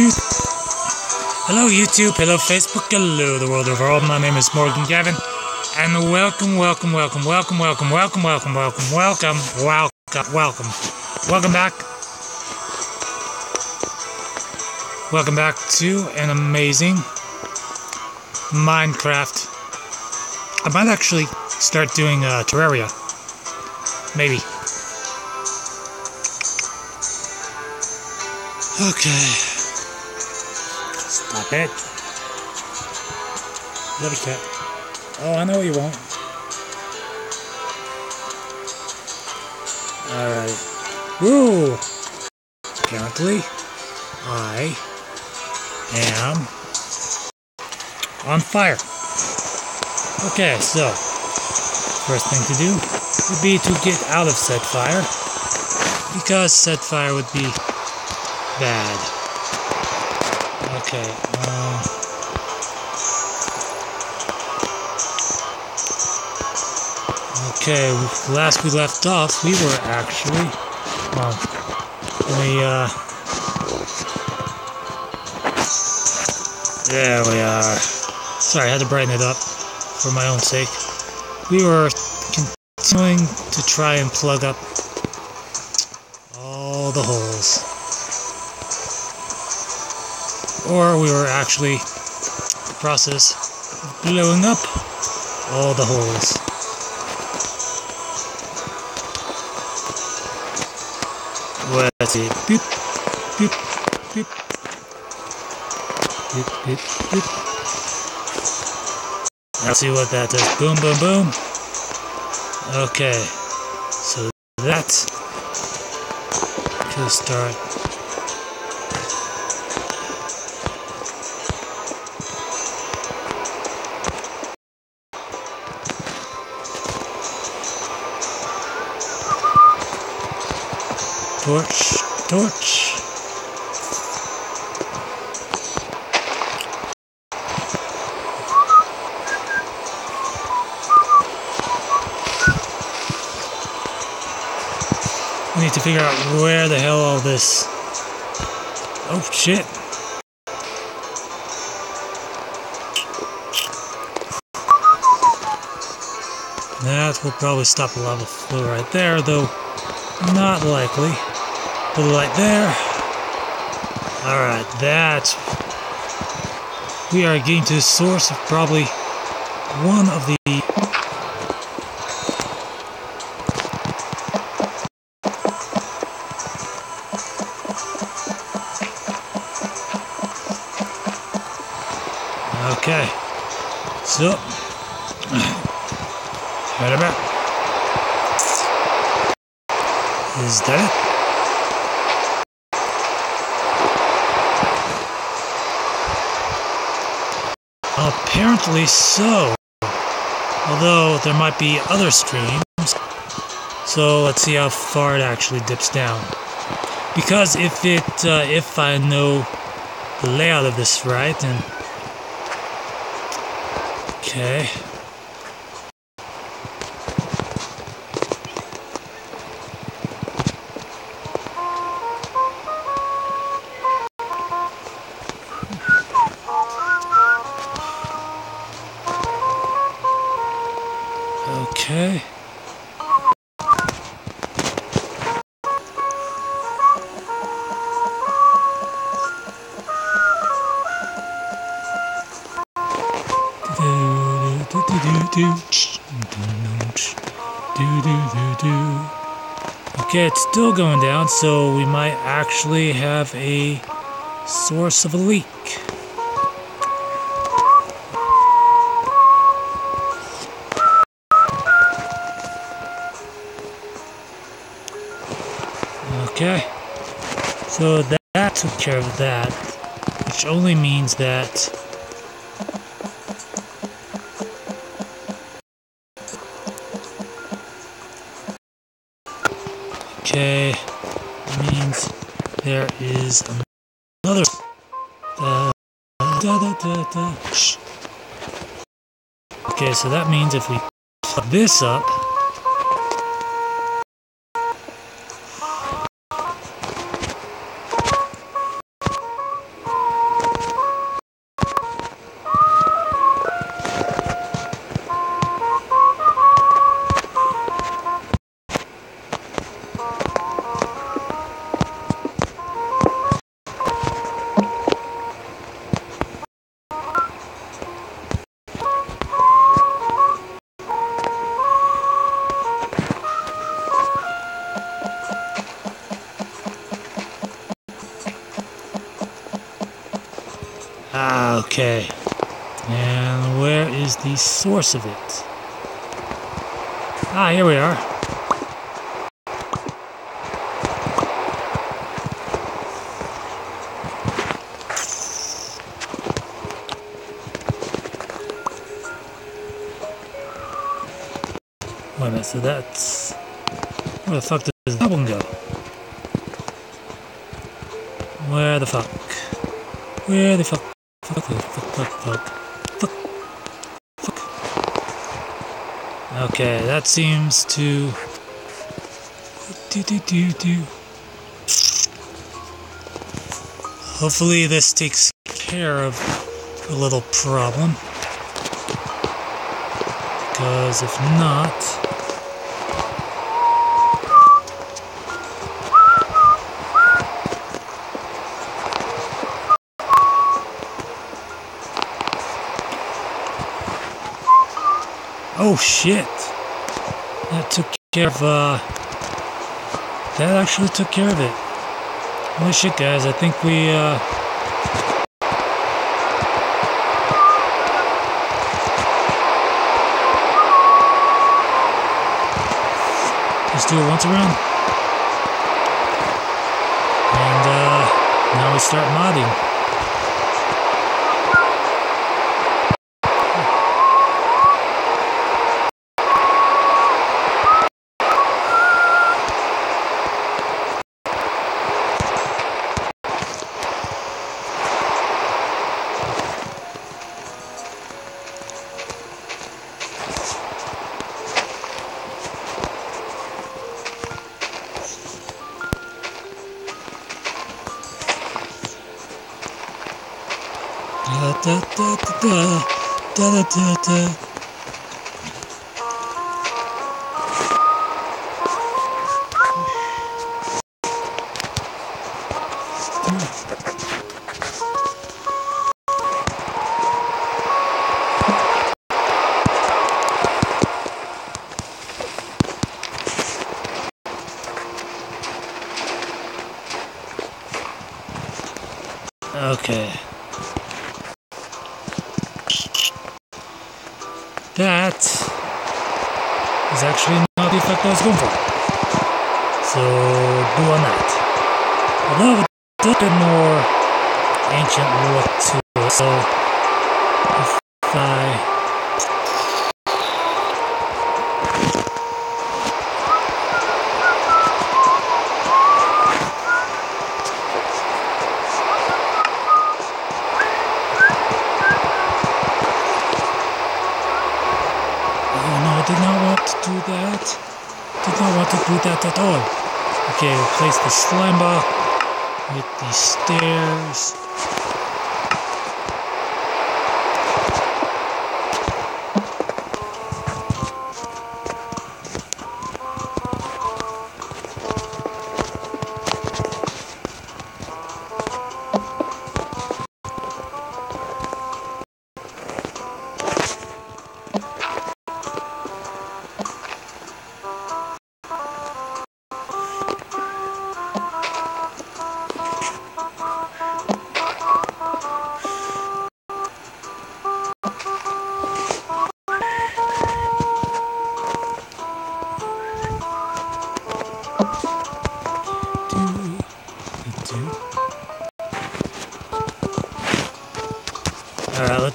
YouTube. Hello YouTube, hello Facebook, hello the world overall. My name is Morgan Gavin. And welcome, welcome, welcome, welcome, welcome, welcome, welcome, welcome, welcome, welcome, welcome. Welcome back. Welcome back to an amazing Minecraft. I might actually start doing uh, Terraria. Maybe. Okay. Love you, cat. Oh, I know what you won't. Alright. Woo! Apparently, I am on fire. Okay, so, first thing to do would be to get out of set fire, because set fire would be bad. Okay, um... Okay, last we left off, we were actually, we, uh, there we are. Sorry, I had to brighten it up for my own sake. We were continuing to try and plug up all the holes. Or we were actually the process of blowing up all the holes. Let's see. Beep, beep, beep. Beep, beep, beep. Let's see what that does. Boom, boom, boom. Okay. So that should start. Torch, torch. We need to figure out where the hell all this. Oh shit. That will probably stop the lava flow right there, though not likely. Put the light there. Alright, that. We are getting to the source of probably one of the Okay. So, right about. Is that it? Apparently so. Although there might be other streams. So let's see how far it actually dips down. Because if it, uh, if I know the layout of this right, then Okay. Okay. Still going down, so we might actually have a source of a leak. Okay, so that, that took care of that, which only means that there is another. Uh, da, da, da, da. Okay, so that means if we this up, source of it? Ah, here we are. Wait a minute, so that's... Where the fuck does that one go? Where the fuck? Where the fuck? Fuck, fuck, fuck, fuck, fuck. Okay, that seems to... Do, do, do, do. Hopefully this takes care of the little problem. Because if not... Oh shit! That took care of, uh... That actually took care of it. Holy shit, guys, I think we, uh, Let's do it once around. And, uh... Now we start modding. Da da da da da da da da. Replace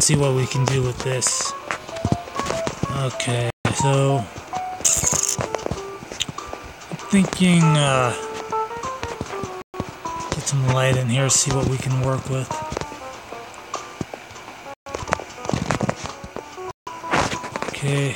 see what we can do with this. Okay, so... I'm thinking, uh... Get some light in here, see what we can work with. Okay,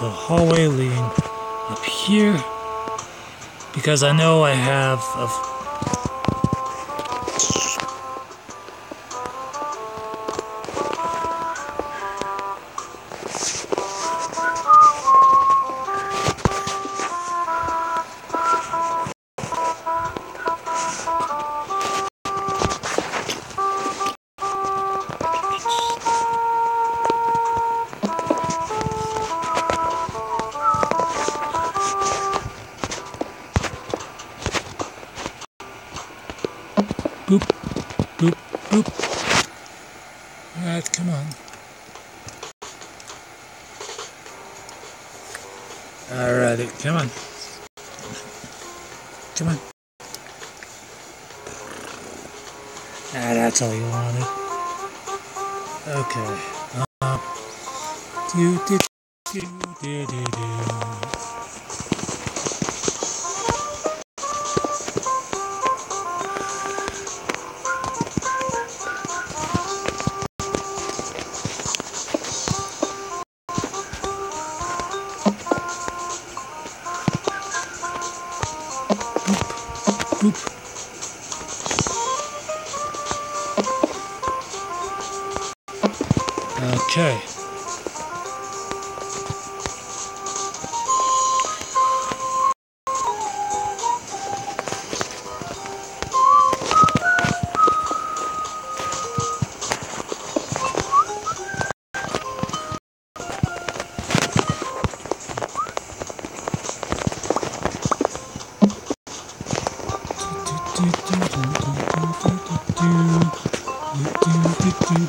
a hallway leading up here? Because I know I have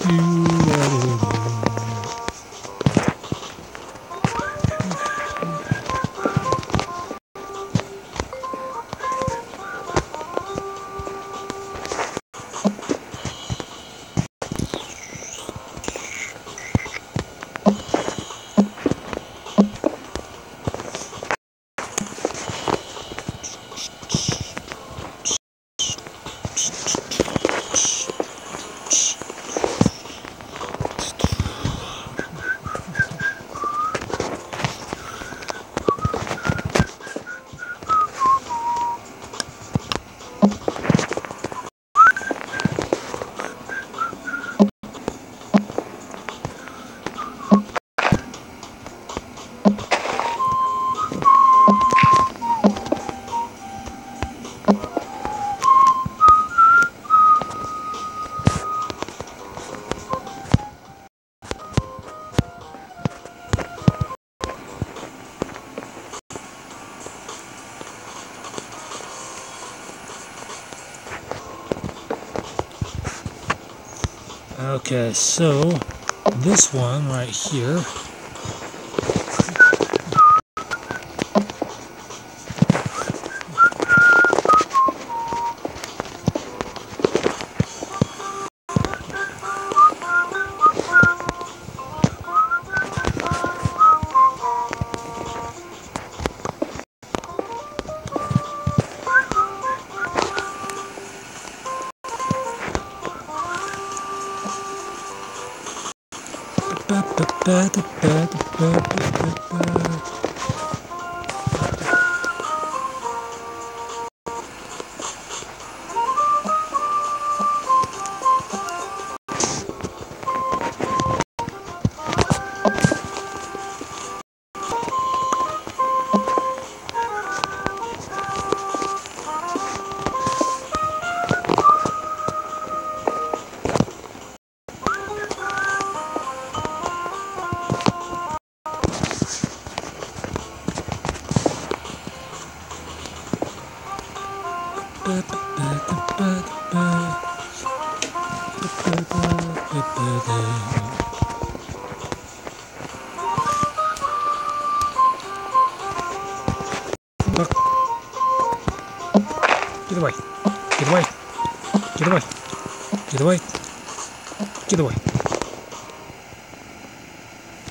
You. Okay, so this one right here.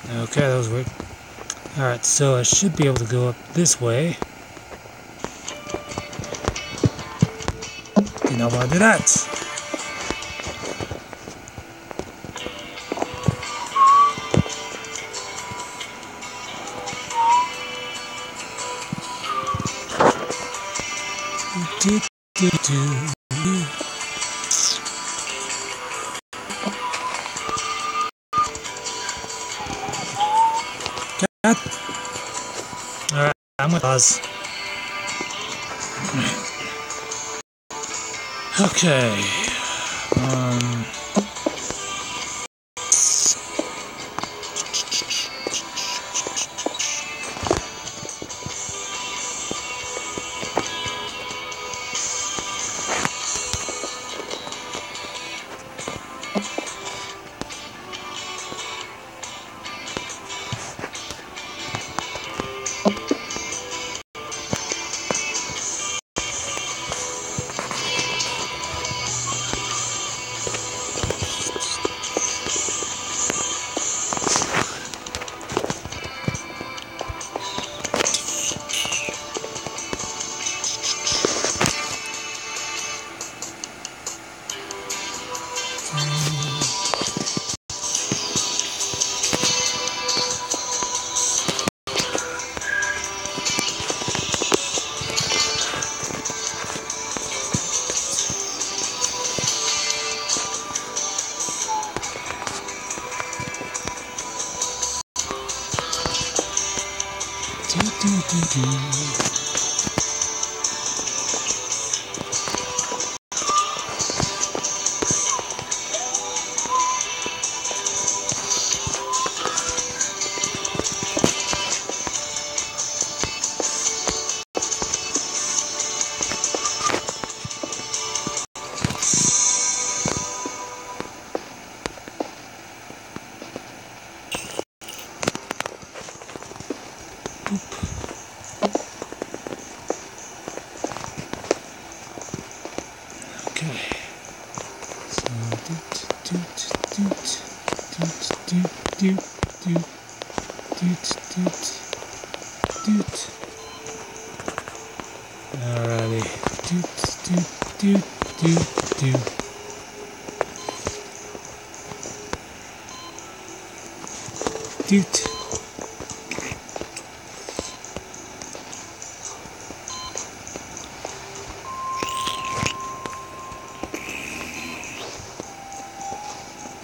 Okay, that was weird. Alright, so I should be able to go up this way. Did not want to do that. Okay.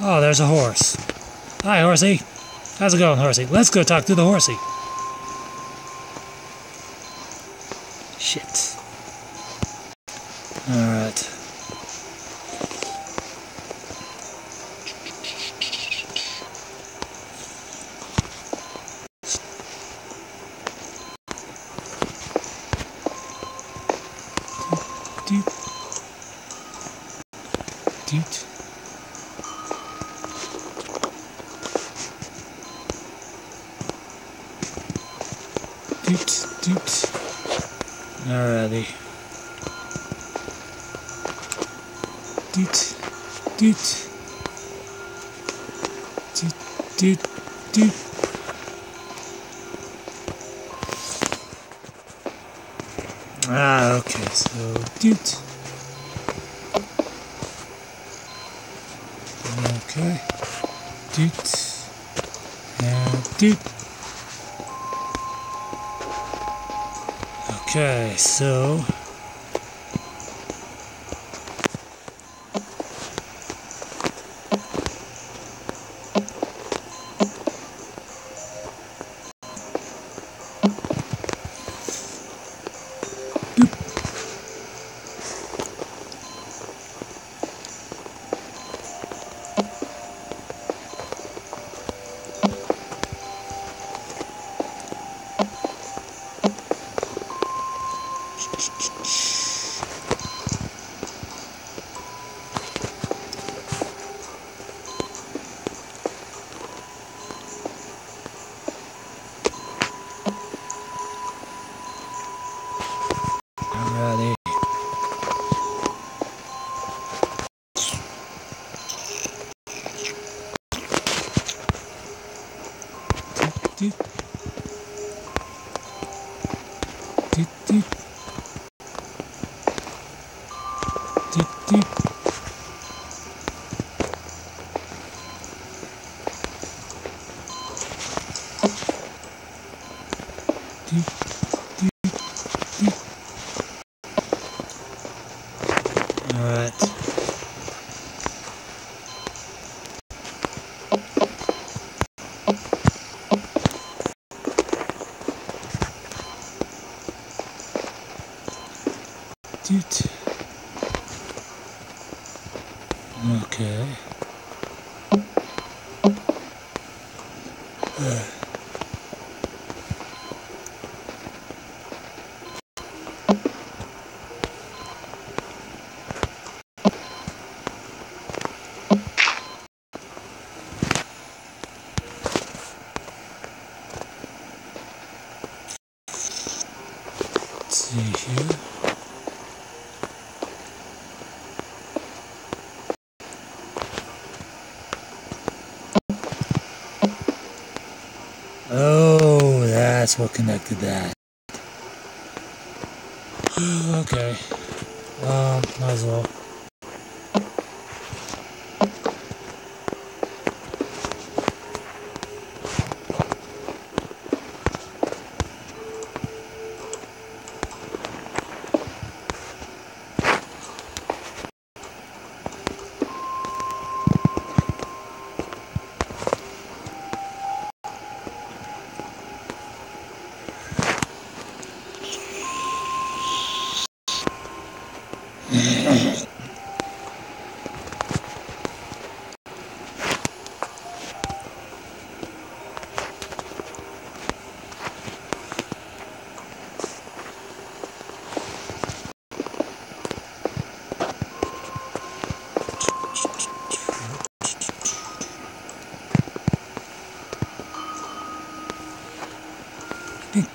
Oh, there's a horse. Hi, horsey. How's it going, horsey? Let's go talk to the horsey. Shit. That's what connected that. okay. Um, might as well.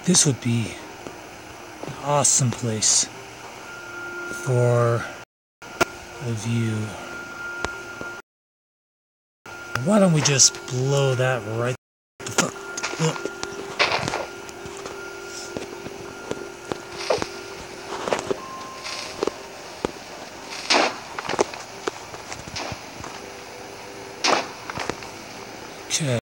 This would be an awesome place for a view. Why don't we just blow that right the fuck up? Okay.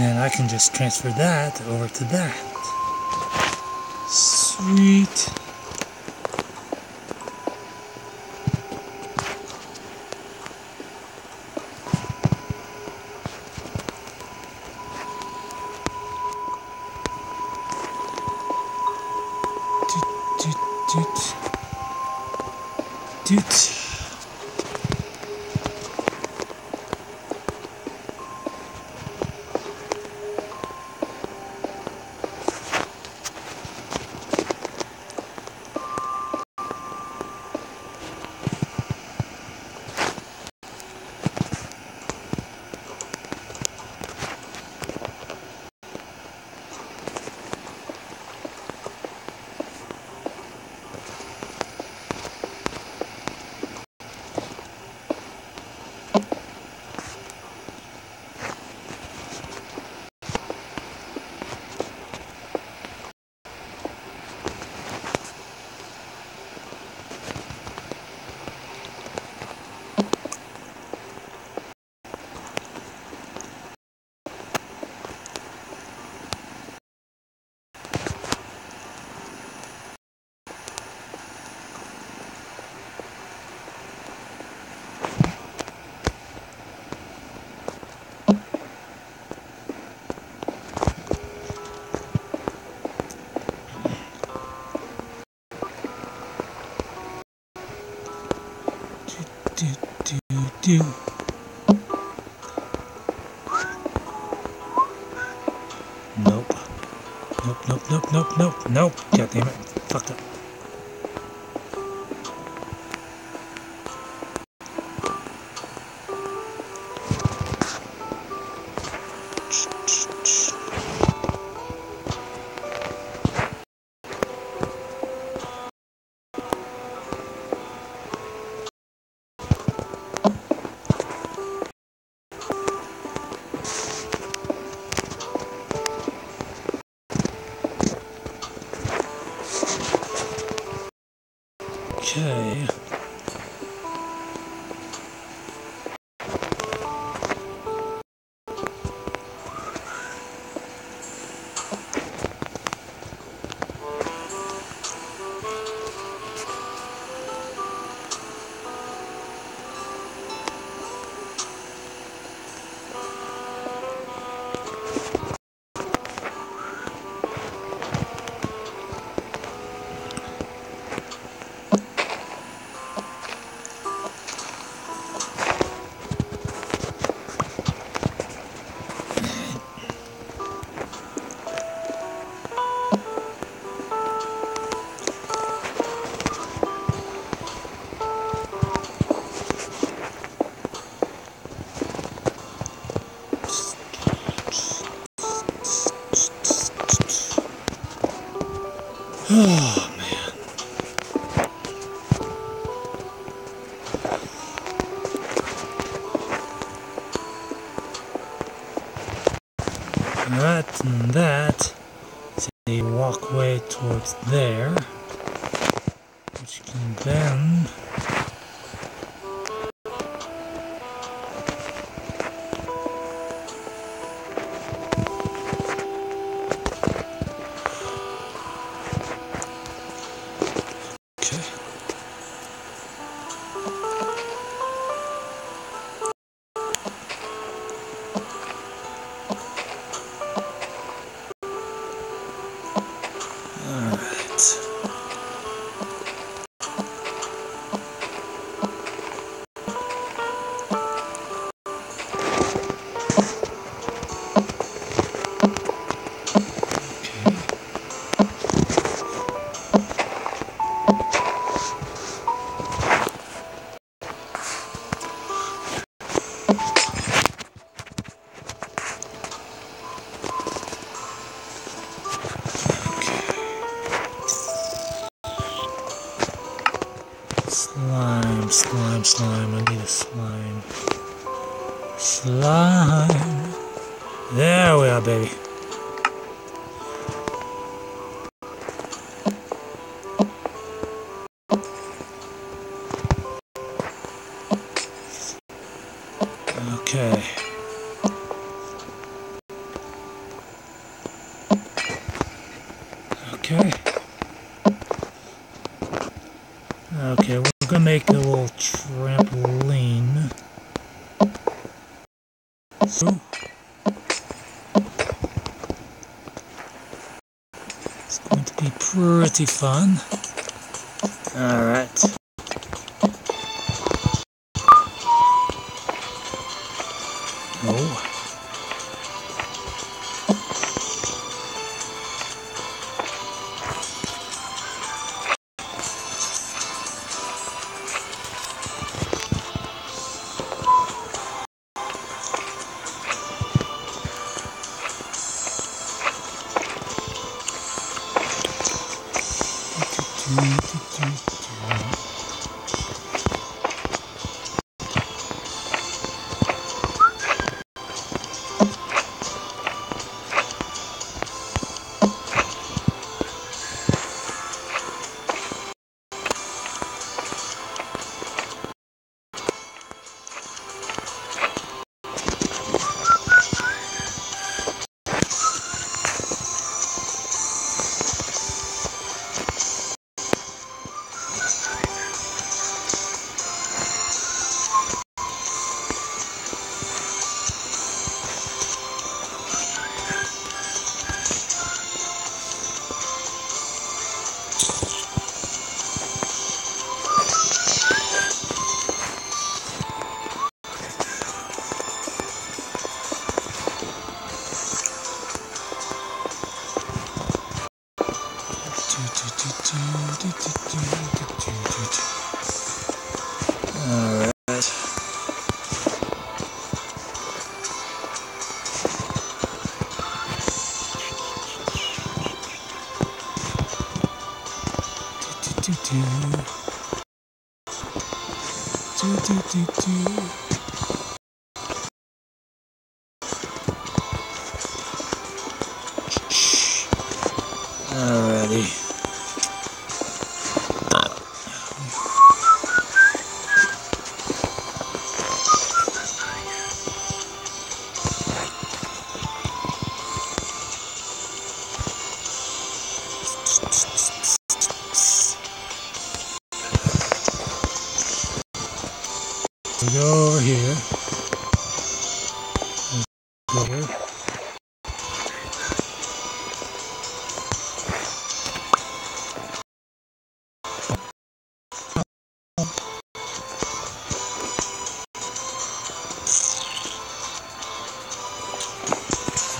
And I can just transfer that over to that. Sweet. you. Nope. Nope, nope, nope, nope, nope, nope. God damn it. Fucked up. Shh, shh, shh. That and that. Is a walkway towards there, which can then Okay. Okay. Okay, we're gonna make a little trampoline. So it's going to be pretty fun. Alright.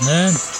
And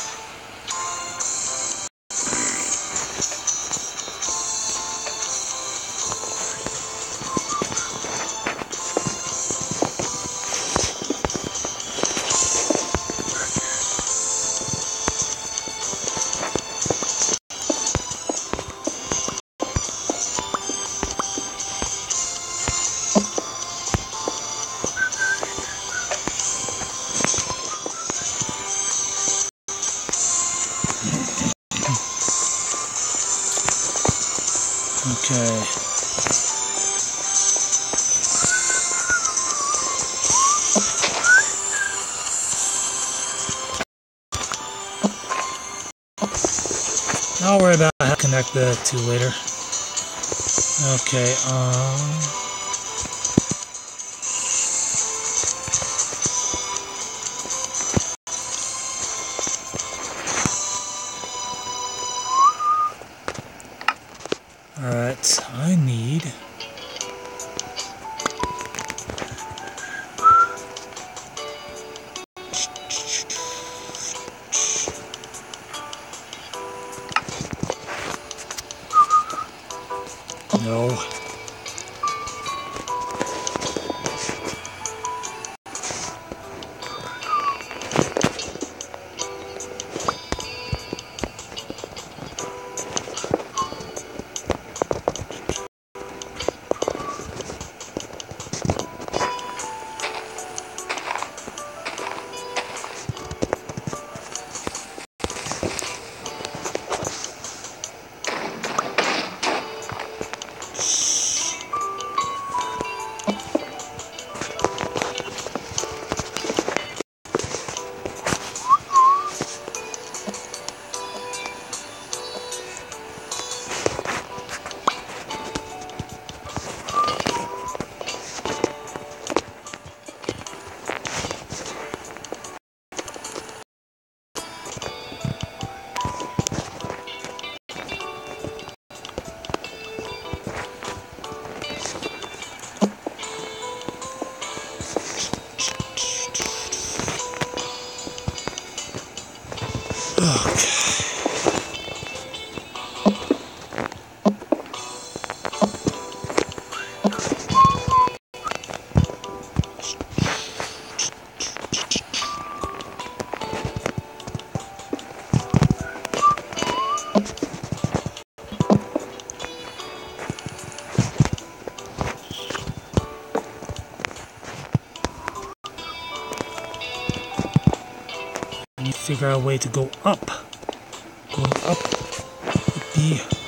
how to later. Okay, um... figure out a way to go up. Going up would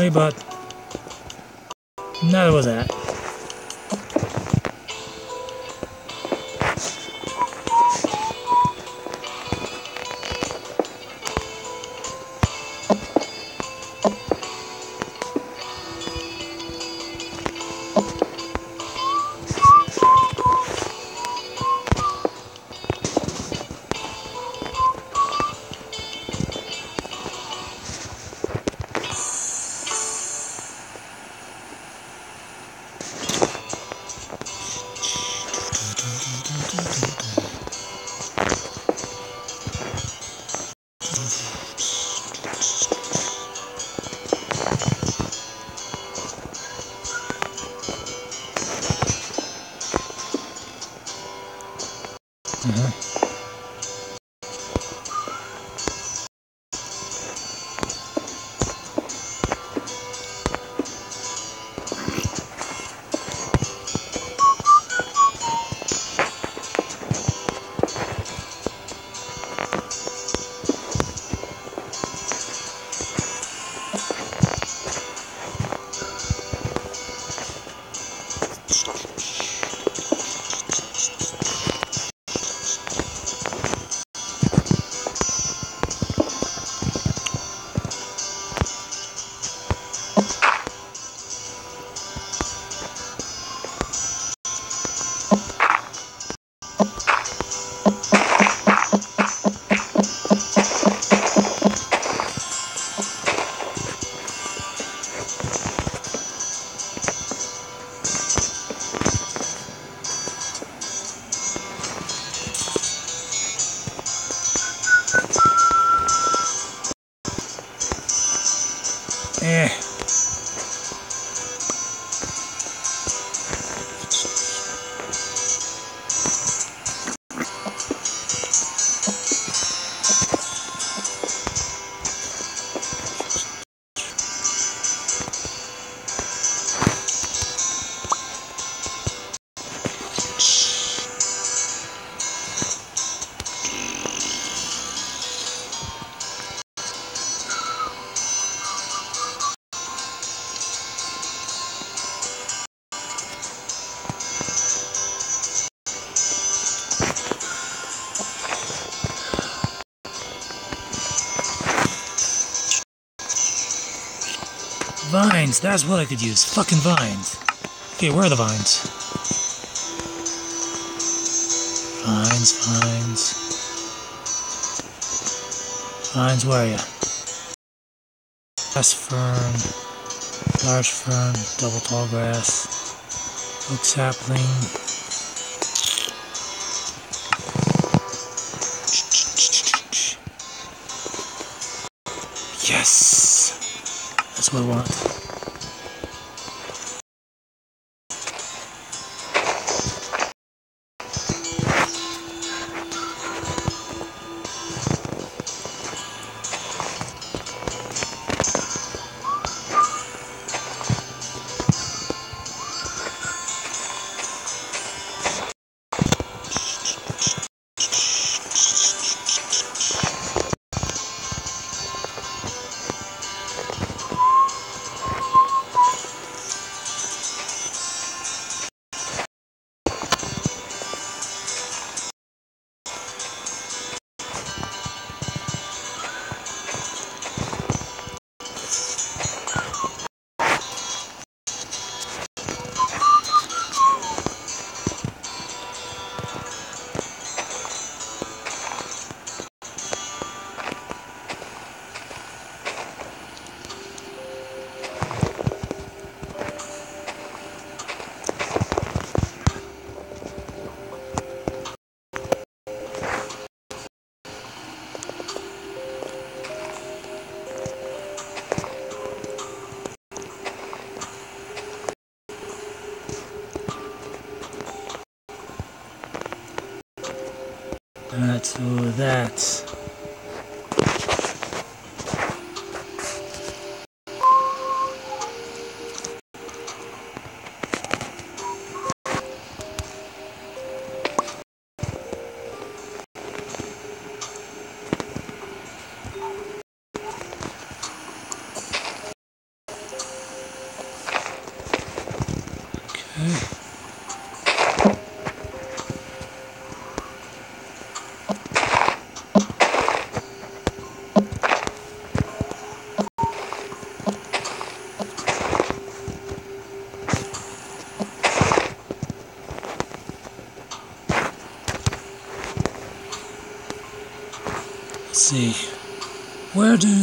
me, but neither was that. That's what I could use. Fucking vines. Okay, where are the vines? Vines, vines. Vines, where are you? Grass fern, large fern, double tall grass, oak sapling. Yes! That's what I want. That.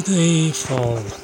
They fall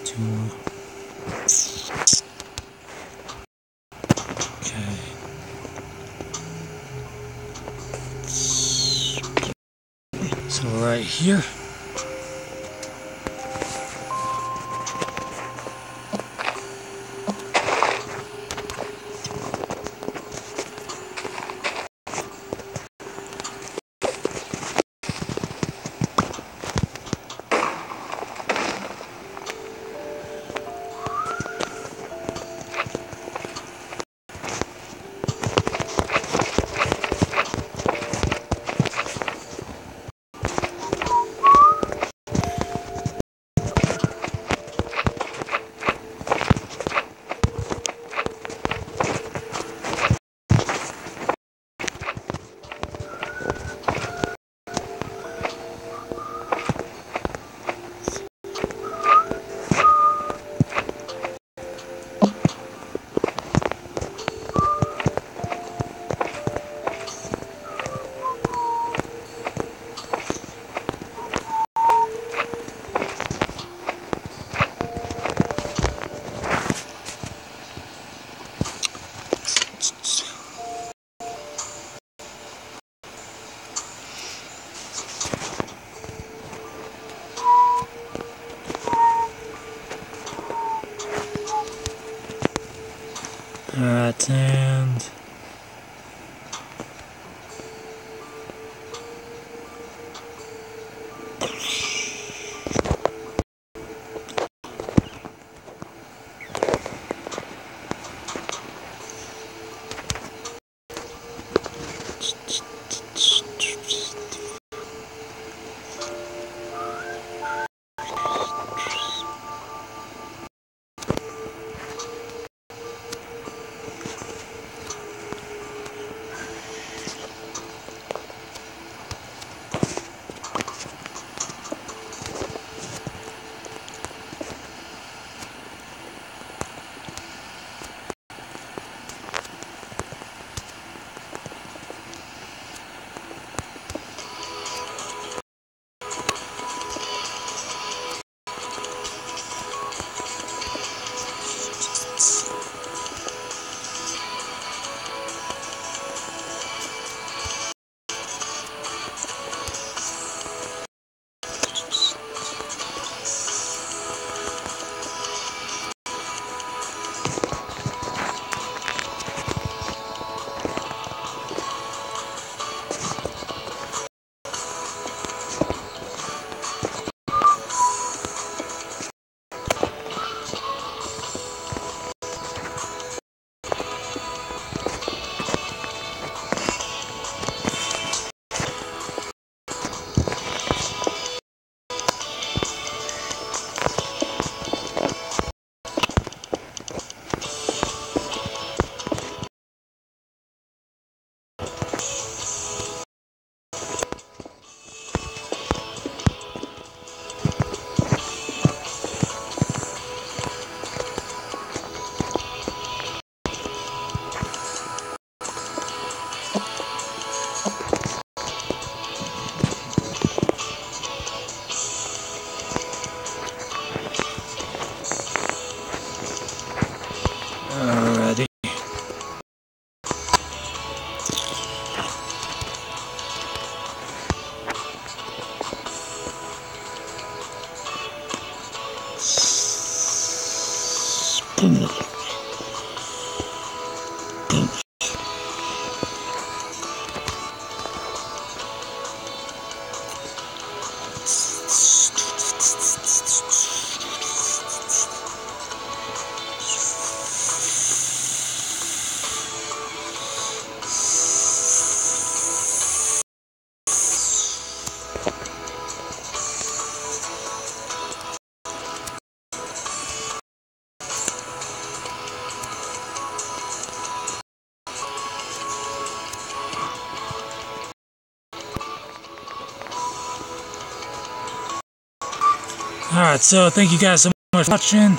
Alright, so thank you guys so much for watching.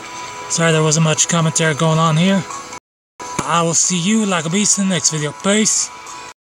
Sorry there wasn't much commentary going on here. I will see you like a beast in the next video. Peace.